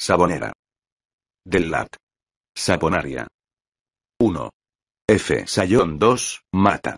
Sabonera. Del lat. Saponaria. 1. F. Sayón 2, Mata.